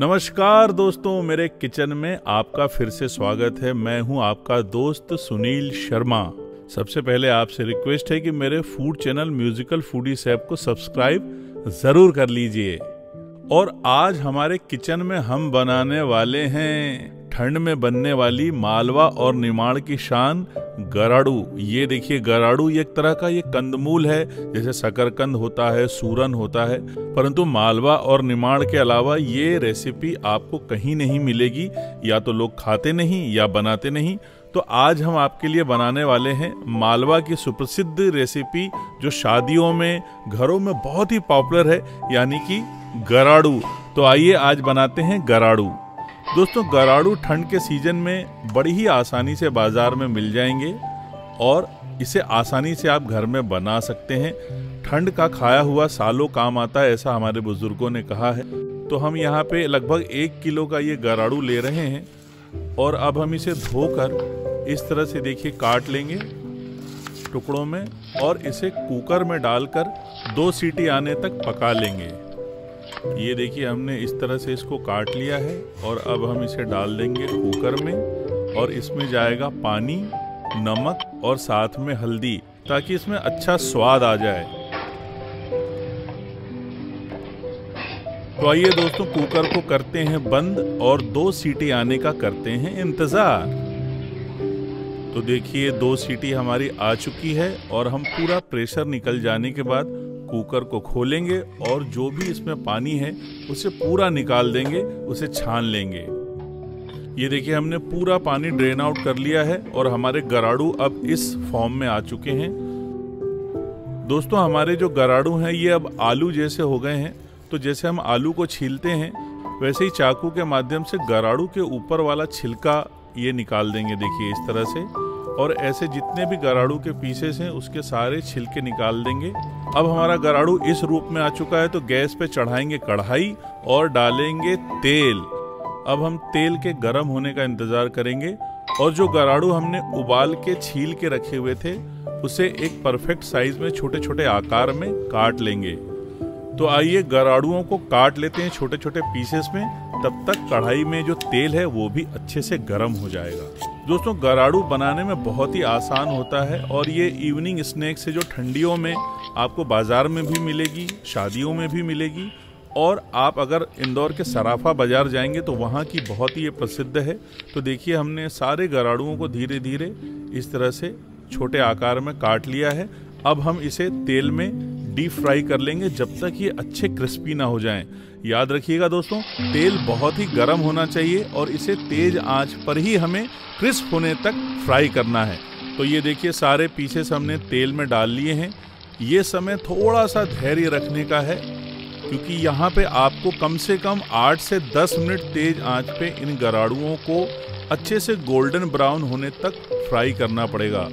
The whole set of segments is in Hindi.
नमस्कार दोस्तों, मेरे किचन में आपका फिर से स्वागत है। मैं हूँ आपका दोस्त सुनील शर्मा। सबसे पहले आपसे रिक्वेस्ट है कि मेरे फ़ूड चैनल म्यूजिकल फूडी सैप को सब्सक्राइब ज़रूर कर लीजिए। और आज हमारे किचन में हम बनाने वाले हैं ठंड में बनने वाली मालवा और निमाड़ की शान गराड़ू। ये देखिए, गराड़ू एक तरह का ये कंदमूल है, जैसे शकरकंद होता है, सूरन होता है। परंतु मालवा और निमाड़ के अलावा ये रेसिपी आपको कहीं नहीं मिलेगी। या तो लोग खाते नहीं या बनाते नहीं। तो आज हम आपके लिए बनाने वाले हैं मालवा की सुप्रसिद्ध रेसिपी जो शादियों में, घरों में बहुत ही पॉपुलर है, यानी कि गराड़ू। तो आइए आज बनाते हैं गराड़ू। दोस्तों, गराड़ू ठंड के सीज़न में बड़ी ही आसानी से बाज़ार में मिल जाएँगे और इसे आसानी से आप घर में बना सकते हैं। ठंड का खाया हुआ सालों काम आता है, ऐसा हमारे बुज़ुर्गों ने कहा है। तो हम यहाँ पे लगभग एक किलो का ये गराड़ू ले रहे हैं और अब हम इसे धोकर इस तरह से देखिए काट लेंगे टुकड़ों में और इसे कुकर में डालकर दो सीटी आने तक पका लेंगे। ये देखिए, हमने इस तरह से इसको काट लिया है और अब हम इसे डाल देंगे कुकर में और इसमें जाएगा पानी, नमक और साथ में हल्दी ताकि इसमें अच्छा स्वाद आ जाए। तो आइए दोस्तों, कुकर को करते हैं बंद और दो सीटी आने का करते हैं इंतज़ार। तो देखिए, दो सीटी हमारी आ चुकी है और हम पूरा प्रेशर निकल जाने के बाद कुकर को खोलेंगे और जो भी इसमें पानी है, उसे पूरा निकाल देंगे, उसे छान लेंगे। ये देखिए, हमने पूरा पानी ड्रेन आउट कर लिया है और हमारे गराड़ू अब इस फॉर्म में आ चुके हैं। दोस्तों, हमारे जो गराड़ू हैं, ये अब आलू जैसे हो गए हैं। तो जैसे हम आलू को छीलते हैं, वैसे ही चाकू के माध्यम से गराड़ू के ऊपर वाला छिलका ये निकाल देंगे, देखिए, इस तरह से। और ऐसे जितने भी गराड़ू के पीसेस हैं, उसके सारे छिलके निकाल देंगे। अब हमारा गराड़ू इस रूप में आ चुका है तो गैस पे चढ़ाएँगे कढ़ाई और डालेंगे तेल। अब हम तेल के गर्म होने का इंतज़ार करेंगे और जो गराड़ू हमने उबाल के छील के रखे हुए थे, उसे एक परफेक्ट साइज़ में छोटे छोटे आकार में काट लेंगे। तो आइए गराड़ुओं को काट लेते हैं छोटे छोटे पीसेस में। तब तक कढ़ाई में जो तेल है, वो भी अच्छे से गर्म हो जाएगा। दोस्तों, गराड़ू बनाने में बहुत ही आसान होता है और ये इवनिंग स्नैक से जो ठंडियों में आपको बाज़ार में भी मिलेगी, शादियों में भी मिलेगी और आप अगर इंदौर के सराफा बाज़ार जाएँगे तो वहाँ की बहुत ही ये प्रसिद्ध है। तो देखिए, हमने सारे गराड़ुओं को धीरे धीरे इस तरह से छोटे आकार में काट लिया है। अब हम इसे तेल में डीप फ्राई कर लेंगे जब तक ये अच्छे क्रिस्पी ना हो जाएँ। याद रखिएगा दोस्तों, तेल बहुत ही गर्म होना चाहिए और इसे तेज आँच पर ही हमें क्रिस्प होने तक फ्राई करना है। तो ये देखिए, सारे पीसेस हमने तेल में डाल लिए हैं। ये समय थोड़ा सा धैर्य रखने का है, क्योंकि यहाँ पे आपको कम से कम 8 से 10 मिनट तेज आँच पे इन गराड़ुओं को अच्छे से गोल्डन ब्राउन होने तक फ्राई करना पड़ेगा।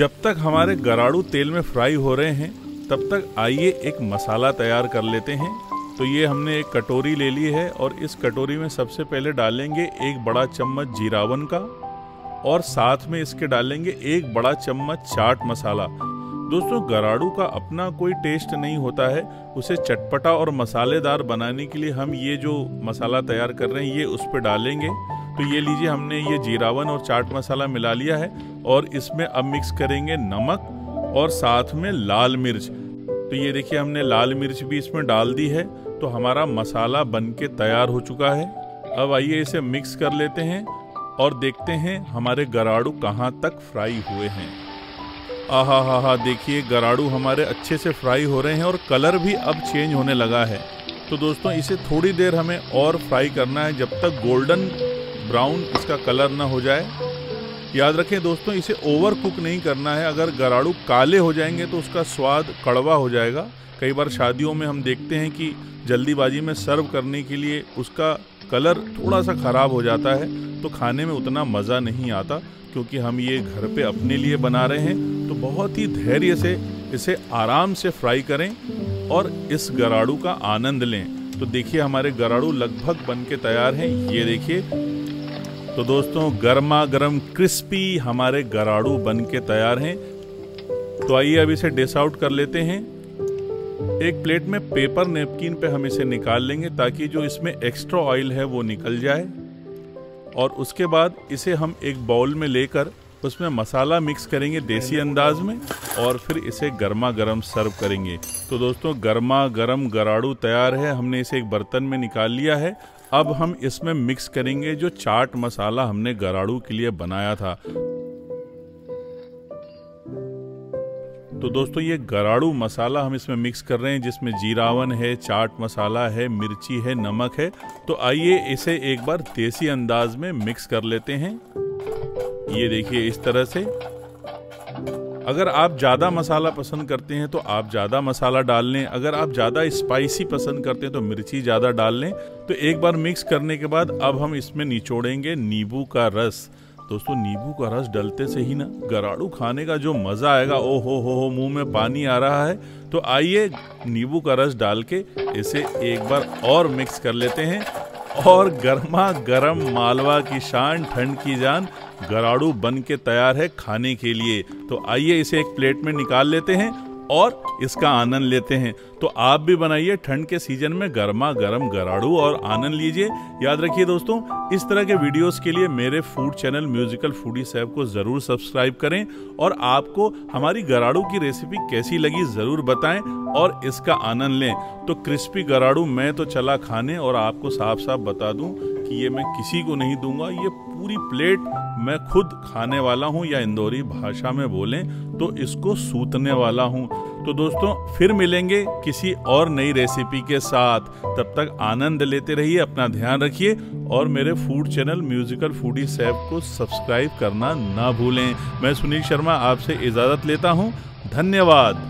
जब तक हमारे गराड़ू तेल में फ्राई हो रहे हैं, तब तक आइए एक मसाला तैयार कर लेते हैं। तो ये हमने एक कटोरी ले ली है और इस कटोरी में सबसे पहले डालेंगे एक बड़ा चम्मच जीरावन का और साथ में इसके डालेंगे एक बड़ा चम्मच चाट मसाला। दोस्तों, गराड़ू का अपना कोई टेस्ट नहीं होता है। उसे चटपटा और मसालेदार बनाने के लिए हम ये जो मसाला तैयार कर रहे हैं, ये उस पर डालेंगे। तो ये लीजिए हमने ये जीरावन और चाट मसाला मिला लिया है और इसमें अब मिक्स करेंगे नमक और साथ में लाल मिर्च। तो ये देखिए हमने लाल मिर्च भी इसमें डाल दी है तो हमारा मसाला बन के तैयार हो चुका है। अब आइए इसे मिक्स कर लेते हैं और देखते हैं हमारे गराड़ू कहाँ तक फ्राई हुए हैं। आहा, हा हा, देखिए गराड़ू हमारे अच्छे से फ्राई हो रहे हैं और कलर भी अब चेंज होने लगा है। तो दोस्तों, इसे थोड़ी देर हमें और फ्राई करना है जब तक गोल्डन ब्राउन इसका कलर ना हो जाए। याद रखें दोस्तों, इसे ओवर कुक नहीं करना है। अगर गराड़ू काले हो जाएँगे तो उसका स्वाद कड़वा हो जाएगा। कई बार शादियों में हम देखते हैं कि जल्दीबाजी में सर्व करने के लिए उसका कलर थोड़ा सा ख़राब हो जाता है तो खाने में उतना मज़ा नहीं आता, क्योंकि हम ये घर पे अपने लिए बना रहे हैं। तो बहुत ही धैर्य से इसे आराम से फ्राई करें और इस गराड़ू का आनंद लें। तो देखिए, हमारे गराड़ू लगभग बन के तैयार हैं। ये देखिए तो दोस्तों गर्मा गर्म क्रिस्पी हमारे गराड़ू बन के तैयार हैं। तो आइए अब इसे डिस आउट कर लेते हैं। एक प्लेट में पेपर नेपकिन पे हम इसे निकाल लेंगे ताकि जो इसमें एक्स्ट्रा ऑयल है वो निकल जाए। और उसके बाद इसे हम एक बाउल में लेकर उसमें मसाला मिक्स करेंगे देसी अंदाज में और फिर इसे गर्मा गर्म सर्व करेंगे। तो दोस्तों गर्मा गर्म गराड़ू तैयार है। हमने इसे एक बर्तन में निकाल लिया है। अब हम इसमें मिक्स करेंगे जो चाट मसाला हमने गराड़ू के लिए बनाया था। तो दोस्तों, ये गराड़ू मसाला हम इसमें मिक्स कर रहे हैं, जिसमें जीरावन है, चाट मसाला है, मिर्ची है, नमक है। तो आइए इसे एक बार देसी अंदाज में मिक्स कर लेते हैं। ये देखिए इस तरह से। अगर आप ज़्यादा मसाला पसंद करते हैं तो आप ज़्यादा मसाला डाल लें। अगर आप ज़्यादा स्पाइसी पसंद करते हैं तो मिर्ची ज़्यादा डाल लें। तो एक बार मिक्स करने के बाद, अब हम इसमें निचोड़ेंगे नींबू का रस। दोस्तों, नींबू का रस डलते से ही ना, गराड़ू खाने का जो मज़ा आएगा ओ हो हो हो मुँह में पानी आ रहा है। तो आइए नींबू का रस डाल के इसे एक बार और मिक्स कर लेते हैं। और गर्मा गर्म मालवा की शान, ठंड की जान, गराड़ू बन के तैयार है खाने के लिए। तो आइए इसे एक प्लेट में निकाल लेते हैं और इसका आनंद लेते हैं। तो आप भी बनाइए ठंड के सीज़न में गर्मा गर्म गराड़ू और आनंद लीजिए। याद रखिए दोस्तों, इस तरह के वीडियोस के लिए मेरे फ़ूड चैनल म्यूजिकल फूडी सैब को ज़रूर सब्सक्राइब करें और आपको हमारी गराड़ू की रेसिपी कैसी लगी ज़रूर बताएँ और इसका आनंद लें। तो क्रिस्पी गराड़ू मैं तो चला खाने और आपको साफ़ साफ़ बता दूँ कि ये मैं किसी को नहीं दूँगा, ये पूरी प्लेट मैं खुद खाने वाला हूँ या इंदौरी भाषा में बोलें तो इसको सूतने वाला हूँ। तो दोस्तों, फिर मिलेंगे किसी और नई रेसिपी के साथ। तब तक आनंद लेते रहिए, अपना ध्यान रखिए, और मेरे फ़ूड चैनल म्यूजिकल फूडी सैप को सब्सक्राइब करना ना भूलें। मैं सुनील शर्मा आपसे इजाज़त लेता हूँ। धन्यवाद।